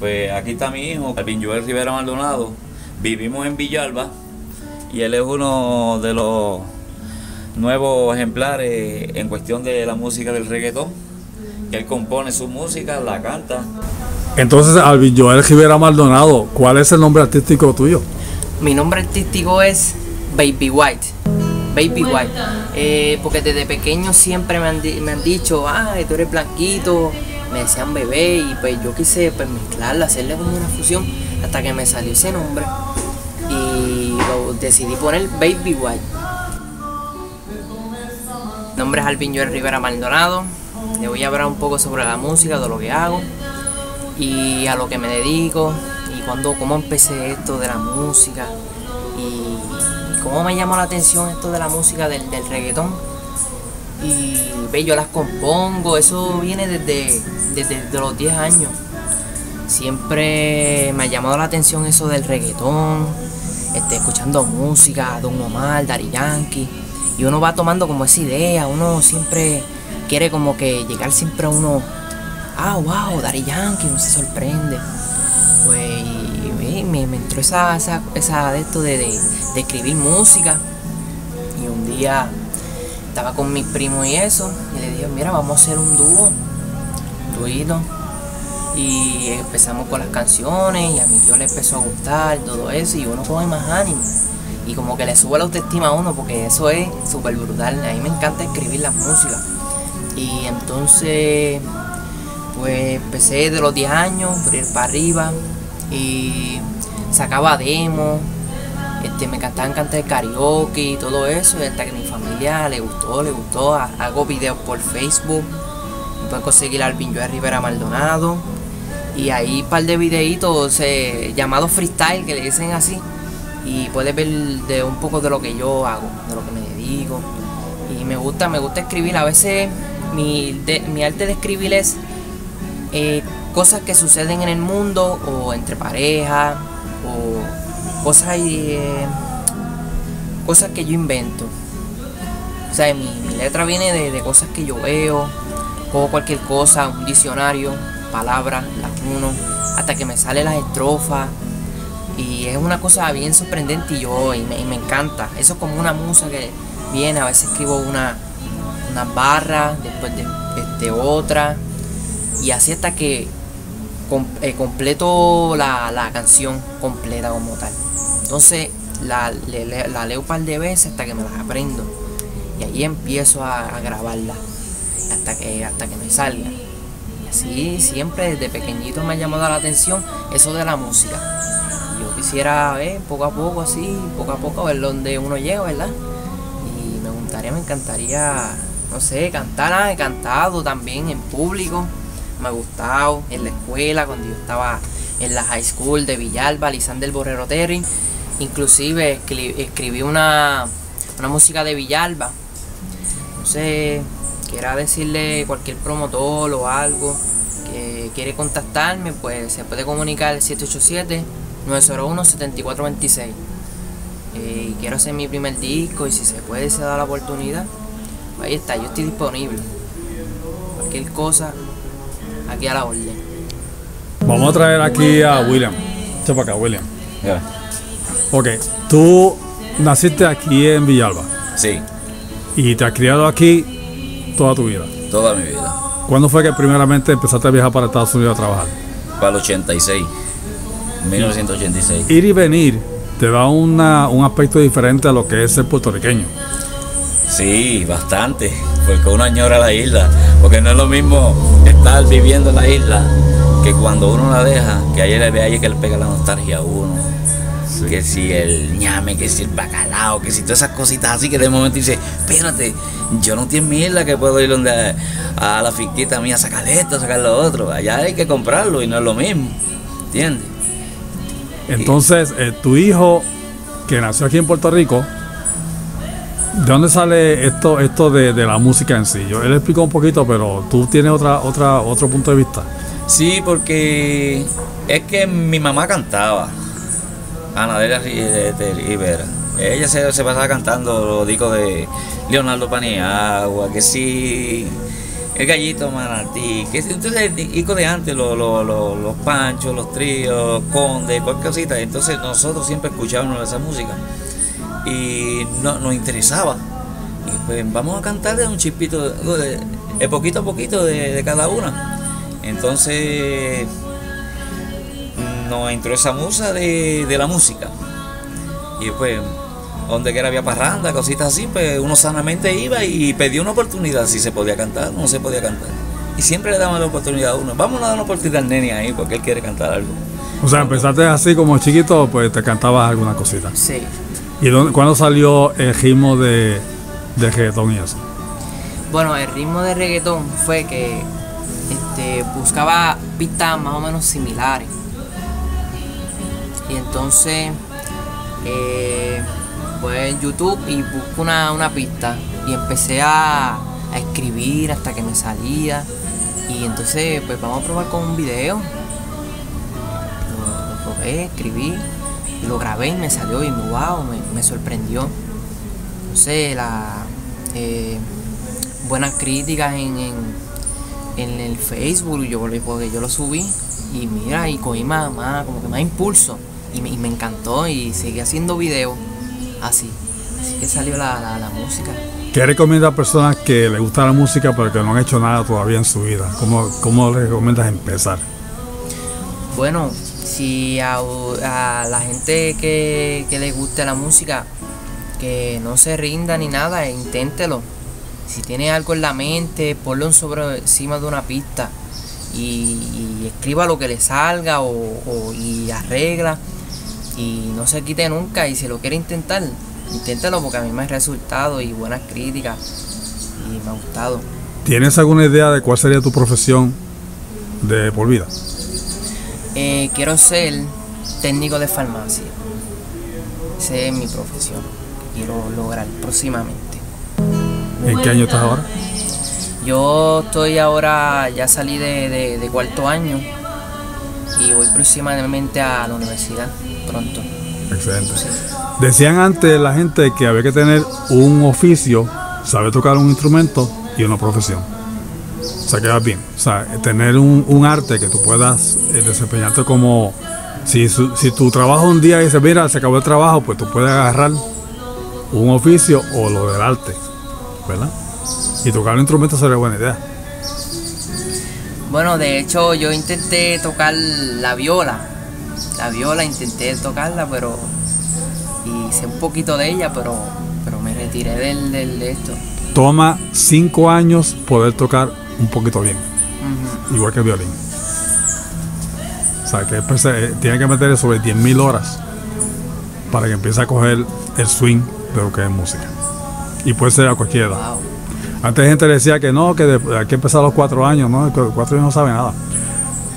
Pues aquí está mi hijo, Alvin Joel Rivera Maldonado. Vivimos en Villalba y él es uno de los nuevos ejemplares en cuestión de la música del reggaetón. Él compone su música, la canta. Entonces, Alvin Joel Rivera Maldonado, ¿cuál es el nombre artístico tuyo? Mi nombre artístico es Baby White. Baby White. Eh, porque desde pequeño siempre me han, me han dicho, ah, tú eres blanquito, me decían bebé y pues yo quise pues, mezclarla, hacerle como una fusión hasta que me salió ese nombre y decidí poner Baby White. Mi nombre es Alvin Joel Rivera Maldonado. Le voy a hablar un poco sobre la música, de lo que hago y a lo que me dedico y cuando, cómo empecé esto de la música y cómo me llamó la atención esto de la música del, del reggaetón. Y ve, yo las compongo, eso viene desde, desde, los 10 años. Siempre me ha llamado la atención eso del reggaetón, este, escuchando música, Don Omar, Dari Yankee. Y uno va tomando como esa idea, uno siempre quiere como que llegar siempre a uno, ah, wow, Dari Yankee, uno se sorprende. Pues y, me, me, entró esa, esa, esa de esto de, de, de escribir música. Y un día estaba con mis primos y eso, y le dije, mira, vamos a hacer un dúo, duito. Y empezamos con las canciones, y a mi tío le empezó a gustar todo eso, y uno coge más ánimo. Y como que le sube la autoestima a uno, porque eso es súper brutal. A mí me encanta escribir la música. Y entonces, pues empecé de los 10 años, por ir para arriba, y sacaba demos, este, me cantaban cantar karaoke y todo eso, y hasta que mi familia le gustó, le gustó, hago videos por Facebook, me pueden conseguir Alvin Joel Rivera Maldonado, y ahí un par de videitos llamados freestyle, que le dicen así, y puedes ver de un poco de lo que yo hago, de lo que me dedico, y me gusta, me gusta escribir, a veces mi, mi arte de escribir es eh, cosas que suceden en el mundo, o entre parejas, o cosas eh, cosas que yo invento. O sea, mi, letra viene de, de, cosas que yo veo, cojo cualquier cosa, un diccionario, palabras, las uno, hasta que me salen las estrofas. Y es una cosa bien sorprendente y yo, y me, encanta. Eso es como una musa que viene, a veces escribo una, una barra, después de este, otra. Y así hasta que eh, completo la, la, canción completa como tal. Entonces la, la, leo un par de veces hasta que me las aprendo. Y ahí empiezo a, grabarla hasta que, hasta que me salga. Y así siempre desde pequeñito me ha llamado la atención eso de la música. Yo quisiera ver poco a poco así, poco a poco ver dónde uno llega, ¿verdad? Y me gustaría, me encantaría, no sé, cantar, ah, he cantado también en público me ha gustado en la escuela, cuando yo estaba en la high school de Villalba, del Borrero Terry. Inclusive escribí una, una música de Villalba. Entonces, quiera decirle cualquier promotor o algo que quiere contactarme, pues se puede comunicar al 787-901-7426. Eh, quiero hacer mi primer disco y si se puede se da la oportunidad. Ahí está, yo estoy disponible. Cualquier cosa, aquí a la orden. Vamos a traer aquí a William. Echa para acá, William. Yeah. Ok, tú naciste aquí en Villalba. Sí. Y te has criado aquí toda tu vida. Toda mi vida. ¿Cuándo fue que primeramente empezaste a viajar para Estados Unidos a trabajar? Para el 86. 1986. Ir y venir te da una, un aspecto diferente a lo que es ser puertorriqueño. Sí, bastante, porque uno añora la isla, porque no es lo mismo estar viviendo en la isla que cuando uno la deja, que ahí le ve ahí que le pega la nostalgia a uno. Sí. Que si el ñame, que si el bacalao, que si todas esas cositas así que de momento dice, espérate, yo no tengo mi isla que puedo ir donde a la finquita mía a sacar esto, a sacar lo otro. Allá hay que comprarlo y no es lo mismo. ¿Entiendes? Entonces, eh, tu hijo que nació aquí en Puerto Rico, ¿De dónde sale esto, esto de, la música en sí? Yo él explicó un poquito, pero tú tienes otra, otra, otro punto de vista. Sí, porque es que mi mamá cantaba, Anadelia Rivera. Ella se, pasaba cantando los discos de Leonardo Paniagua, que sí, el gallito manatí, que es- entonces hijos de antes, los, los, los, los panchos, los tríos, conde, cualquier cosita, entonces nosotros siempre escuchábamos esa música y no, nos interesaba. Y pues vamos a cantarle un chispito, de, de poquito a poquito de, de cada una. Entonces nos entró esa musa de, de la música. Y pues, donde quiera había parranda, cositas así, pues uno sanamente iba y pedía una oportunidad si se podía cantar no se podía cantar. Y siempre le daban la oportunidad a uno. Vamos a dar una oportunidad al nene ahí porque él quiere cantar algo. O sea, empezaste así como chiquito, pues te cantabas alguna cosita. Sí. ¿Y cuándo salió el ritmo de, de reggaetón y eso? Bueno, el ritmo de reggaetón fue que este, buscaba pistas más o menos similares. Y entonces, eh, pues en YouTube y busco una, una pista y empecé a, a escribir hasta que me salía. Y entonces, pues vamos a probar con un video. Lo, lo probé, escribí, y lo grabé y me salió y wow, me, me sorprendió. No sé, la eh, buenas críticas en, en, en el Facebook, yo volví porque yo lo subí y mira, y cogí más, más, como que más impulso y me, y me encantó y seguí haciendo videos así. Así que salió la, la, la música. ¿Qué recomienda a personas que les gusta la música pero que no han hecho nada todavía en su vida? ¿Cómo, cómo les recomiendas empezar? Bueno, si a, la gente que, le guste la música, que no se rinda ni nada, inténtelo. Si tiene algo en la mente, ponlo sobre encima de una pista y, escriba lo que le salga o, y arregla y no se quite nunca y si lo quiere intentar, inténtelo porque a mí me ha resultado y buenas críticas y me ha gustado. ¿Tienes alguna idea de cuál sería tu profesión de por vida? Eh, quiero ser técnico de farmacia. Esa es mi profesión que quiero lograr próximamente. ¿En qué año estás ahora? Yo estoy ahora, ya salí de, de- de cuarto año y voy próximamente a la universidad pronto. Excelente. Decían antes la gente que había que tener un oficio, saber tocar un instrumento y una profesión. O sea, queda bien. O sea, tener un, un arte que tú puedas eh, desempeñarte como... Si, su- si tu trabajo un día dice, mira, se acabó el trabajo, pues tú puedes agarrar un oficio o lo del arte, ¿verdad? Y tocar un instrumento sería buena idea. Bueno, de hecho yo intenté tocar la viola. La viola intenté tocarla, pero... Sé un poquito de ella, pero, pero me retiré del, del de esto. Toma cinco años poder tocar un poquito bien. Igual que el violín. O sea, que se- eh, tiene que meter sobre 10.000 horas para que empiece a coger el swing de lo que es música. Y puede ser a cualquier edad. Wow. Antes gente decía que no, que de- hay que empezar a los 4 años, ¿no? Los 4 años no sabe nada.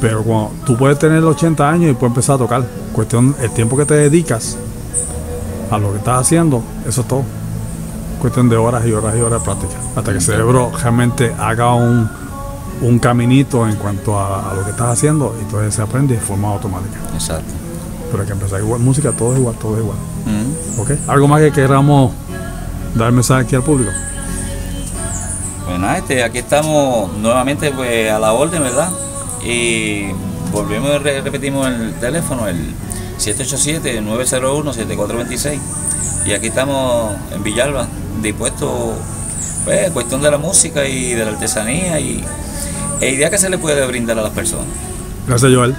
Pero cuando tú puedes tener 80 años y puedes empezar a tocar. Cuestión, el tiempo que te dedicas a lo que estás haciendo, eso es todo. Cuestión de horas y horas y horas de práctica. Hasta que el cerebro realmente haga un, un caminito en cuanto a, a lo que estás haciendo y entonces se aprende de forma automática. Exacto. Pero hay que empezar igual, música, todo es igual, todo es igual. Mm. ¿Ok? Algo más que queramos dar mensaje aquí al público. Pues nada, este, aquí estamos nuevamente pues, a la orden, ¿verdad? Y volvemos y re- repetimos el teléfono, el 787-901-7426. Y aquí estamos en Villalba, dispuestos, pues, cuestión de la música y de la artesanía y e idea que se le puede brindar a las personas. Gracias, Joel.